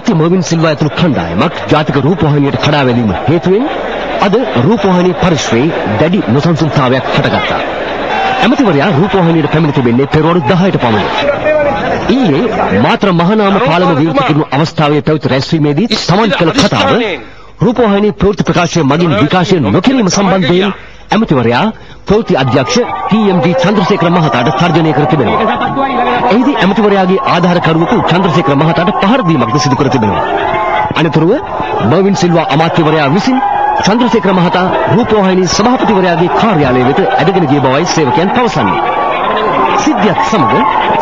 අමාත්‍ය මර්වින් සිල්වා ඇතුළු කණ්ඩායමක් ජාතික රූපවාහිනියට කඩා වැලීම හේතුවෙන් අද රූපවාහිනී පරිශ්‍රයේ දැඩි නොසන්සුන්තාවයක් හටගත්තා. ඇමතිවරයා රූපවාහිනියට පැමිණ තිබෙන්නේ පෙරවරු 10ට පමණ. ඊයේ මාත්‍ර මහනාම පාලම විවෘත කරන අවස්ථාවේ පැවති රැස්වීමේදී සමන් කළ කතාව රූපවාහිනී ප්‍රවෘත්ති ප්‍රකාශය මගින් විකාශය නොකිරීම සම්බන්ධයෙන් ඇමතිවරයා ප්‍රවෘත්ති අධ්‍යක්ෂ ටී.එම්.ඩී. චන්ද්‍රසේකර මහතාට තර්ජනය කර තිබෙනවා. එහිදී ඇමතිවරයාගේ ආධාරකරුවෙකු චන්ද්‍රසේකර මහතාට පහර දීමක්ද සිදු කර තිබෙනවා. අනතුරුව මර්වින් සිල්වා අමාත්‍යවරයා විසින් චන්ද්‍රසේකර මහතා රූපවාහිනී සභාපතිවරයාගේ කාර්යාලය වෙත ඇදගෙන ගිය බවයි සේවකයන් පවසන්නේ. සිද්ධියත් සමග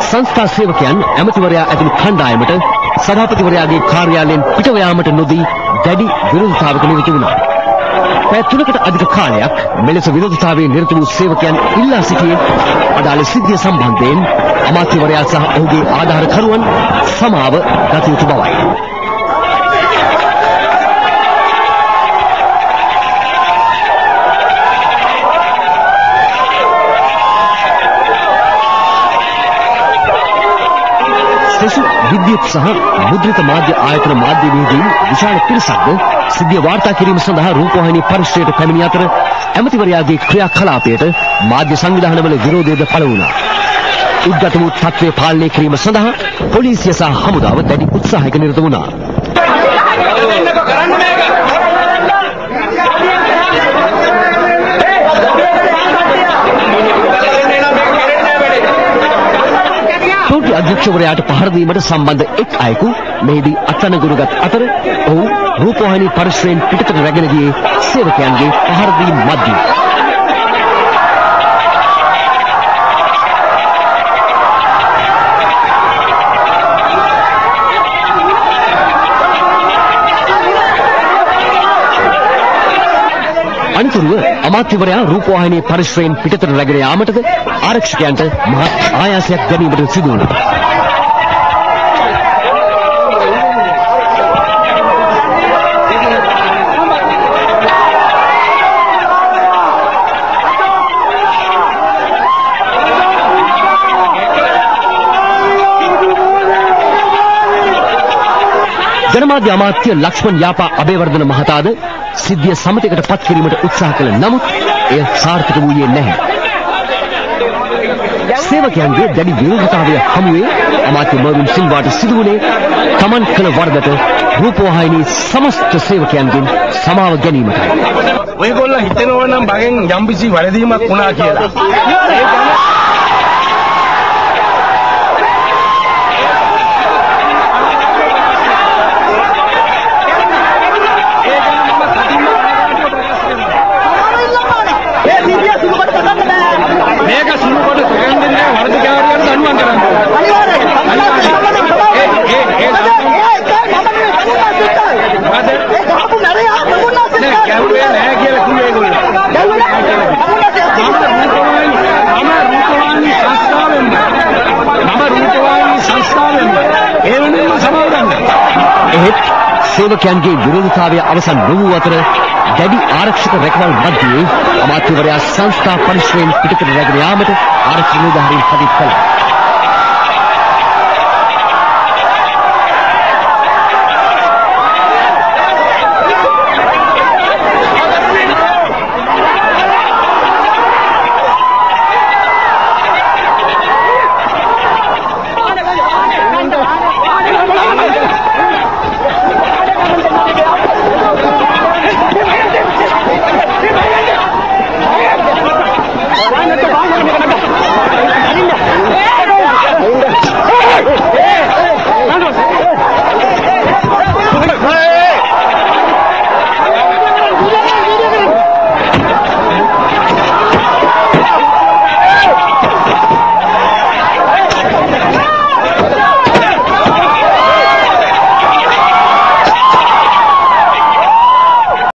සංස්ථා සේවකයන් ඇමතිවරයා ඇතුළු කණ්ඩායමට සභාපතිවරයාගේ කාර්යාලයෙන් පිටව යාමට නොදී දැඩි විරෝධතාවක නිරත වුණා. පැය තුනකට අධික කාලයක් මෙලෙස විරෝධතාවයේ නිරත වූ සේවකයන් ඉල්ලා සිටියේ අදාළ සිද්ධිය සම්බන්ධයෙන් අමාත්‍යවරයා සහ ඔහුගේ ආධාරකරුවන් සමාව ගත යුතු බවයි. විද්‍යුත් සහ මුද්‍රිත මාධ්‍ය ආයතන මාධ්‍ය විහිදීම් විශාල පිරිසක්ද සිද්ධිය වාර්තා කිරීම සඳහා රූපවාහිනී පරිශ්‍රයට පැමිණි අතර ඇමතිවරයාගේ ක්‍රියාකලාපයට මාධ්‍ය සංවිධානවල විරෝධයද පළ වුණා. උද්ගත වූ තත්ත්වය පාලනය කිරීම සඳහා පොලිසිය සහ හමුදාව දැඩි උත්සාහයක නිරත වුණා. අධ්‍යක්ෂවරයාට පහර දීමට සම්බන්ධ එක් අයෙකු මෙහිදී අත්අඩංගුවටගත් අතර ඔහු රූපවාහිනී පරිශ්‍රයෙන් පිටතට රැගෙන ගියේ සේවකයන්ගේ පහර දීම් මැදින්. අනතුරුව අමාත්‍යවරයා රූපවාහිනී පරිශ්‍රයෙන් පිටතට රැගෙන යාමටද ආරක්ෂකයන්ට මහත් ආයාසයක් ගැනීමට සිදු වුණා. ජනමාධ්‍ය අමාත්‍ය ලක්ෂ්මන් යාපා අබේවර්ධන මහතාද සිද්ධිය සමතයකට පත් කිරීමට උත්සාහ කළ නමුත් එය සාර්ථක වූයේ නැහැ. සේවකයන්ගේ දැඩි විරෝධතාවය හමුවේ අමාත්‍ය මර්වින් සිල්වාට සිදු වුණේ තමන් කළ වරදට රූපවාහිනී සමස්ත සේවකයන්ගෙන් සමාව ගැනීමටයි. ඔයගොල්ලෝ හිතනවා නම් බගෙන් යම්කිසි වැරදීමක් වුණා කියලා. නෑ ගැහුවේ නැහැ කියලා කිව්වේ ඒගොල්ලෝ. මම රූපවාහිනී සංස්ථාවෙන්ම මම රූපවාහිනී සංස්ථාවෙන්ම ඒ වෙනුවෙන්ම සමාව ගන්න එහෙත් සේවකයන්ගේ විරෝධතාවය අවසන් නොවූ අතර දැඩි ආරක්ෂක රැකවල් මැදියේ අමාත්‍යවරයා සංස්ථා පරිශ්‍රයෙන් පිටතට රැගෙන යාමට ආරක්ෂක නිලධාරීන් පදිත් කළා.